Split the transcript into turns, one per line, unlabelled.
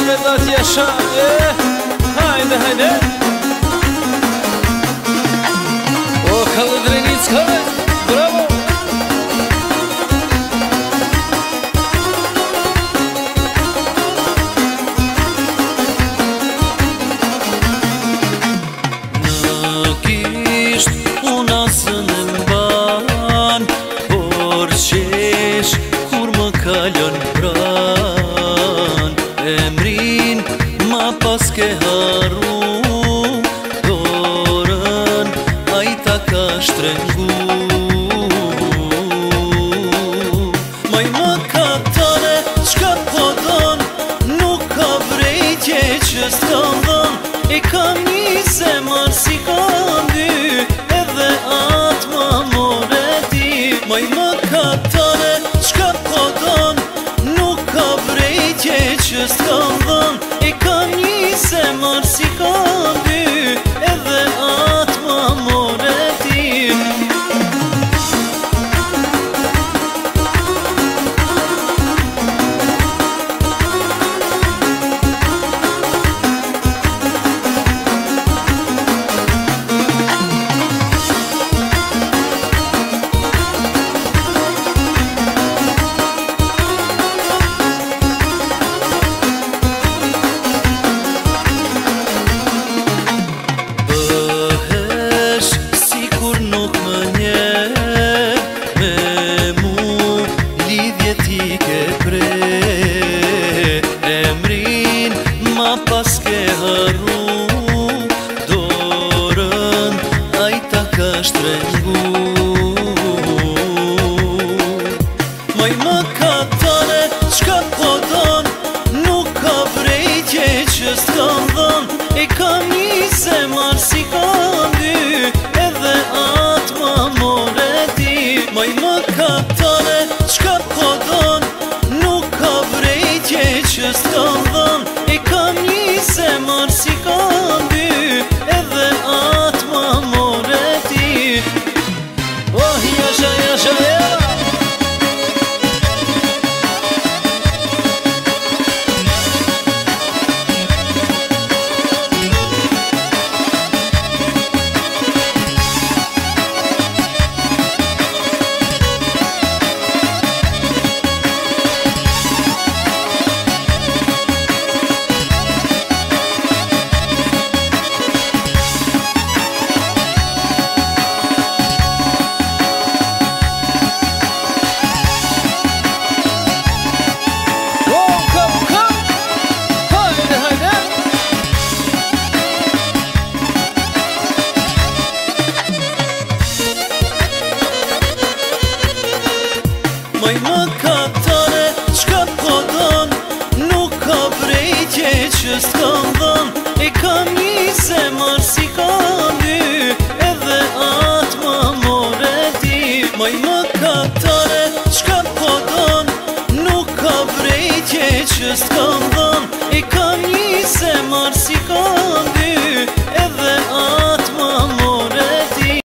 yaşa Vedat yaşa eh, Haydi haydi
O Kalidrinitskaya s'ke haru Dorën ajta ka shtrengu
Maj më ka tëne, qka po don Nuk ka vrejtje që s'ka dhon E ka një zemër si ka ndy Edhe atë më more ti Maj më ka tëne, qka po don Nuk ka vrejtje që s'ka dhon con
ti ke pre E mrin ma pas ke haru Dorën a i ta ka shtrengu Maj
më ka tane qka po don Nuk ka vrejtje që s'ka më E ka një se si ka ndy Edhe atë ma more di Maj më ka që s'kam dhën E kam një zemër si kam dy Edhe atë më more ti Moj më kaptare Qka po dhën Nuk ka vrejtje që s'kam dhën E kam një zemër si kam dy